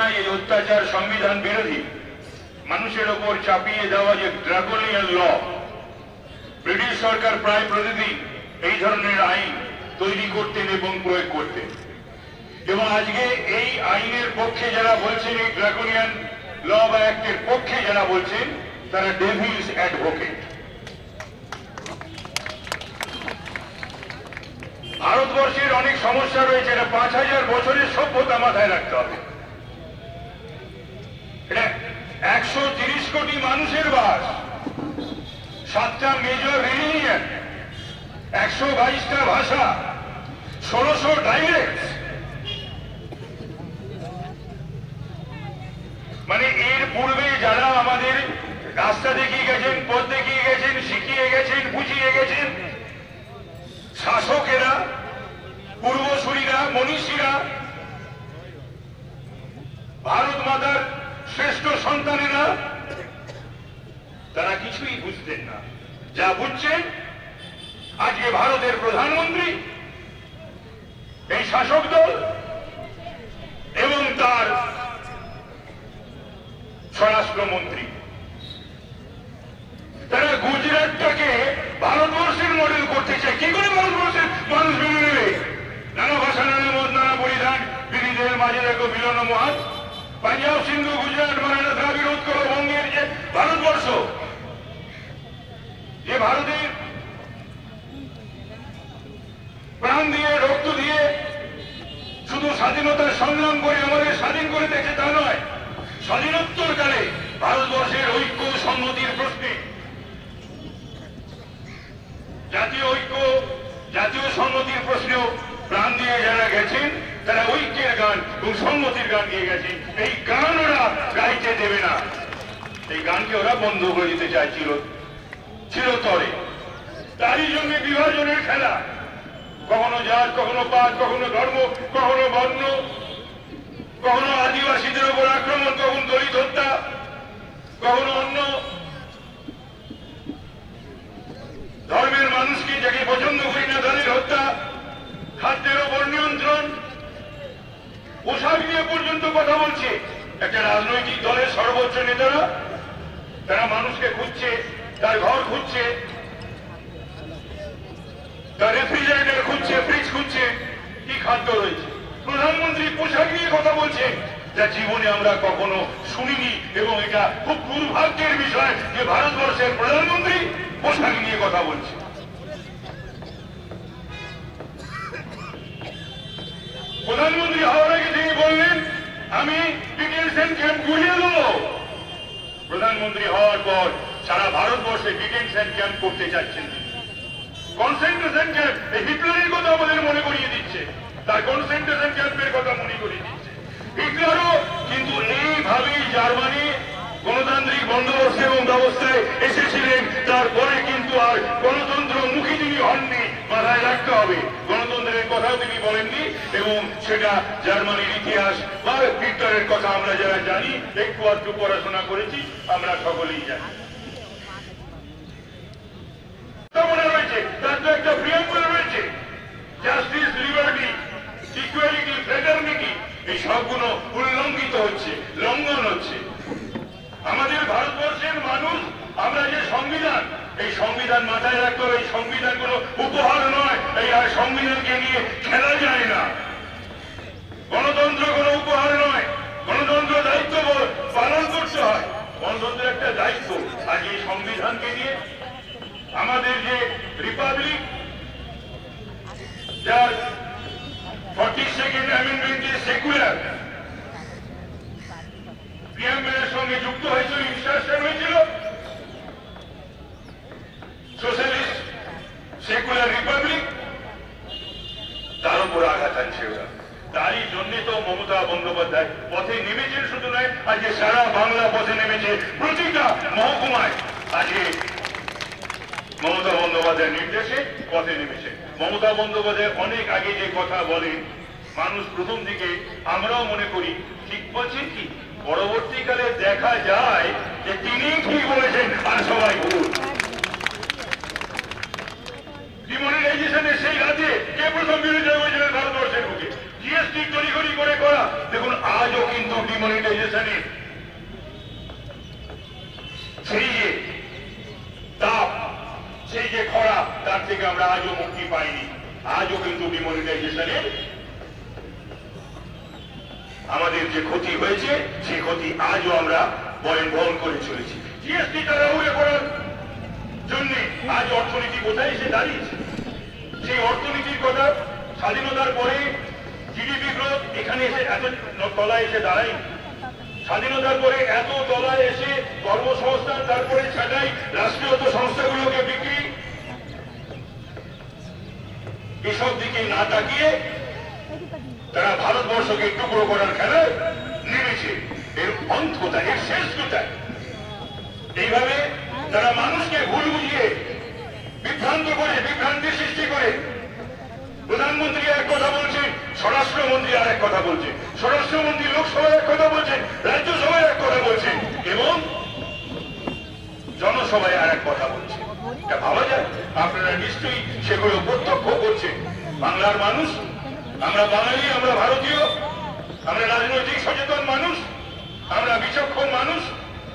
অন্যায় এই অত্যাচার সংবিধান বিরোধী। মানুষের ওপর চাপিয়ে দেওয়া যে ড্রাগনিয়ান ল, ব্রিটিশ সরকার প্রায় প্রতিদিন এই ধরনের আইন তৈরি করতেন এবং প্রয়োগ করতেন। এবং আজকে এই আইনের পক্ষে যারা বলছেন, এই ড্রাগনিয়ান ল বা অ্যাক্টের পক্ষে যারা বলছেন, তারা ডেভিলস অ্যাডভোকেট। ভারতবর্ষের অনেক সমস্যা রয়েছে, এটা পাঁচ হাজার বছরের সভ্যতা মাথায় রাখতে হবে। একশো তিরিশ কোটি মানুষের বাস। সাতটা মেজর রিলিজিয়ন একশো বাইশটা ভাষা, ষোলোশো ডাইলেক্ট মানে এর পূর্বে যারা আমাদের রাস্তা দেখিয়ে গেছেন, পথ দেখিয়ে গেছেন, শিখিয়ে গেছেন, বুঝিয়ে যা বুঝছেন? আজকে ভারতের প্রধানমন্ত্রী, এই শাসক দল এবং তার স্বরাষ্ট্রমন্ত্রী। তারা গুজরাটটাকে ভারতবর্ষের মডেল করতে চায়। কি করে ভারতবর্ষের মানুষ মেনে নেবে? নানা ভাষা, নানা মত, নানা পরিধান বিবিধের মাঝে দেখো মিলন মহান পাঞ্জাব, সিন্ধু, গুজরাট, মারাঠা, দ্রাবিড় উৎকল বঙ্গের যে ভারতবর্ষ যে ভারতের প্রাণ দিয়ে, রক্ত দিয়ে শুধু স্বাধীনতার সংগ্রাম করে আমাদের স্বাধীন করে দেখে তা নয়, স্বাধীনোত্তর কালে ভারতবর্ষের ঐক্য সংহতির প্রশ্নে জাতীয় ঐক্য, জাতীয় সংহতির প্রশ্নেও প্রাণ দিয়ে যারা গেছেন, তারা ঐক্যের গান এবং সংহতির গান গিয়ে গেছেন। এই গান ওরা গাইতে দেবে না। এই গানকে ওরা বন্ধ করে দিতে চাইছিল চিরতরে। তারই জন্য বিভাজনের খেলা। কখনো জাত, কখনো পাত, কখনো ধর্ম, কখনো বর্ণ, কখনো আদিবাসীদের উপর আক্রমণ, কখন দলিত হত্যা, কখনো অন্য। ধর্মের মানুষকে যাকে পছন্দ করি না, তাদের হত্যা, খাদ্যের ওপর নিয়ন্ত্রণ। পোশাক নিয়ে পর্যন্ত কথা বলছে। একটা রাজনৈতিক দলের সর্বোচ্চ নেতারা, তারা মানুষকে খুঁজছে। তার ঘর খুঁজছে। তার রেফ্রিজারেটর খুঁজছে ফ্রিজ খুঁজছে, কি খাদ্য রয়েছে? প্রধানমন্ত্রী পোশাক নিয়ে কথা বলছে। যা জীবনে আমরা কখনো শুনিনি এবং এটা খুব দুর্ভাগ্যের বিষয় যে ভারতবর্ষের প্রধানমন্ত্রী পোশাক নিয়ে কথা বলছে। প্রধানমন্ত্রী হওয়ার আগে তিনি বললেন, আমি দেবো। প্রধানমন্ত্রী হওয়ার পর সারা ভারতবর্ষে ডিটেনশন ক্যাম্প করতে চাচ্ছেন। কনসেন্ট্রেশন ক্যাম্প এই হিটলারের কথা আমাদের মনে করিয়ে দিচ্ছে। তার কনসেন্ট্রেশন ক্যাম্পের কথা মনে করিয়ে দিচ্ছে। হিটলারও কিন্তু এইভাবেই জার্মানি গণতান্ত্রিক বন্দোবস্ত এবং ব্যবস্থায় এসেছিলেন। তারপরে কিন্তু আর গণতন্ত্র মুখী তিনি হননি, মাথায় রাখতে হবে। গণতন্ত্রের কথাও তিনি বলেননি এবং সেটা জার্মানির ইতিহাস বা হিটলারের কথা আমরা যারা জানি, একটু আধটু পড়াশোনা করেছি, আমরা সকলেই জানি মনে রয়েছে তার তো একটা প্রিয়াম্বল রয়েছে জাস্টিস লিবার্টি ইকুয়ালিটি ফ্রেটার্নিটি এই সবগুলো উল্লঙ্ঘিত হচ্ছে, লঙ্ঘন হচ্ছে। আমাদের ভারতবর্ষের মানুষ, আমরা যে সংবিধান, এই সংবিধান মাথায় রাখতে হবে, এই সংবিধান কোনো উপহার নয়, এই সংবিধানকে নিয়ে খেলা যায় না গণতন্ত্র কোনো উপহার নয় গণতন্ত্র দায়িত্ব পালন করতে হয় গণতন্ত্রের একটা দায়িত্ব আজ এই সংবিধানকে নিয়ে আমাদের যে রিপাবলিক যার ফর্টি সেকেন্ড অ্যামেন্ডমেন্ট যে সেকুলার প্রিয়াম্বেলের সঙ্গে যুক্ত হয়েছিল ইনস্ট্রাকশন হয়েছিল সোশ্যালিস্ট সেকুলার রিপাবলিক তার উপর আঘাত আনছে ওরা তারই জন্য তো মমতা বন্দ্যোপাধ্যায় পথে নেমেছেন শুধু নয় আজকে সারা বাংলা পথে নেমেছে। প্রতিটা মহকুমায় আজকে মমতা বন্দ্যোপাধ্যায়ের নির্দেশে পথে নেমেছে। মমতা বন্দ্যোপাধ্যায় অনেক আগে যে কথা বলেন, মানুষ প্রথম দিকে আমরাও মনে করি, ঠিক বলছেন কি? পরবর্তীকালে দেখা যায় যে তিনি ঠিক বলেছেন, আর সবাই ভুল। ডিমনিটাইজেশনের সেই রাতে কে প্রথম বিরোধিতা করেছিলেন ভারতবর্ষের বুকে? জিএসটি তড়িঘড়ি করে করা। দেখুন, আজও কিন্তু ডিমনিটাইজেশনের থেকে আমরা আজও মুক্তি পাইনি। আজও কিন্তু ডিমনিটাইজেশনের আমাদের যে ক্ষতি হয়েছে সেই ক্ষতি আজও আমরা বয়ন বহন করে চলেছি। জিএসটি তারা উড়ে করার জন্য আজ অর্থনীতি কোথায় এসে দাঁড়িয়েছে? সেই অর্থনীতির কথা স্বাধীনতার পরে জিডিপি গ্রোথ এখানে এসে এত তলায় এসে দাঁড়ায় স্বাধীনতার পরে এত তলায় এসে কর্মসংস্থান, তারপরে ছাটাই রাষ্ট্রীয়ত সংস্থাগুলোকে বিক্রি এসব দিকে না তাকিয়ে তারা ভারতবর্ষকে টুকরো করার খেলায় নেমেছে। এর অন্ত কোথায় এর শেষ কোথায় এইভাবে তারা মানুষকে ভুল বুঝিয়ে বিভ্রান্ত করে, বিভ্রান্তি সৃষ্টি করে। প্রধানমন্ত্রী এক কথা বলছেন, স্বরাষ্ট্রমন্ত্রী আর এক কথা বলছেন। স্বরাষ্ট্রমন্ত্রী লোকসভায় এক কথা বলছেন, রাজ্যসভায় এক কথা বলছেন এবং জনসভায় আর এক কথা বলছেন। এটা ভাবা যায়? আপনারা নিশ্চয়ই সেগুলো প্রত্যক্ষ করছেন। বাংলার মানুষ, আমরা বাঙালি, আমরা ভারতীয়, আমরা রাজনৈতিক সচেতন মানুষ, আমরা বিচক্ষণ মানুষ,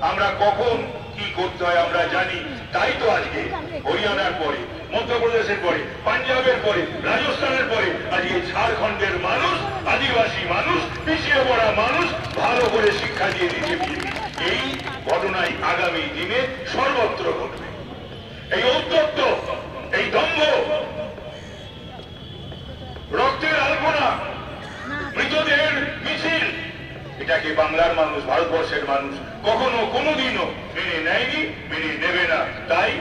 আমরা কখন কি করতে হয় আমরা জানি। তাই তো আজকে হরিয়ানার পরে, মধ্যপ্রদেশের পরে, পাঞ্জাবের পরে, রাজস্থানের পরে, আজকে ঝাড়খণ্ডের মানুষ, আদিবাসী মানুষ, পিছিয়ে পড়া মানুষ ভালো করে শিক্ষা দিয়ে দিচ্ছে এই ঘটনায় আগামী দিনে সর্বত্র মানুষ, ভারতবর্ষের মানুষ, কখনো কোনোদিনও মেনে নেয়নি, মেনে নেবে না। তাই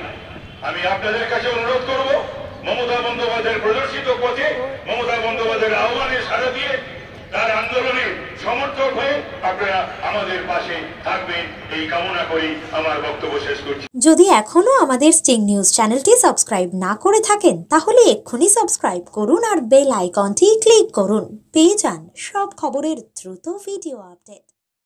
আমি আপনাদের কাছে অনুরোধ করব, মমতা বন্দ্যোপাধ্যায়ের প্রদর্শিত পথে মমতা বন্দ্যোপাধ্যায়ের আহ্বানে সাড়া দিয়ে তার আন্দোলনে সমর্থক হয়ে আপনারা আমাদের পাশে থাকবেন। এই কামনা করি আমার বক্তব্য শেষ করছি। যদি এখনও আমাদের স্টিং নিউজ চ্যানেলটি সাবস্ক্রাইব না করে থাকেন, তাহলে এক্ষুনি সাবস্ক্রাইব করুন আর বেল আইকনটি ক্লিক করুন। পেয়ে যান সব খবরের দ্রুত ভিডিও আপডেট।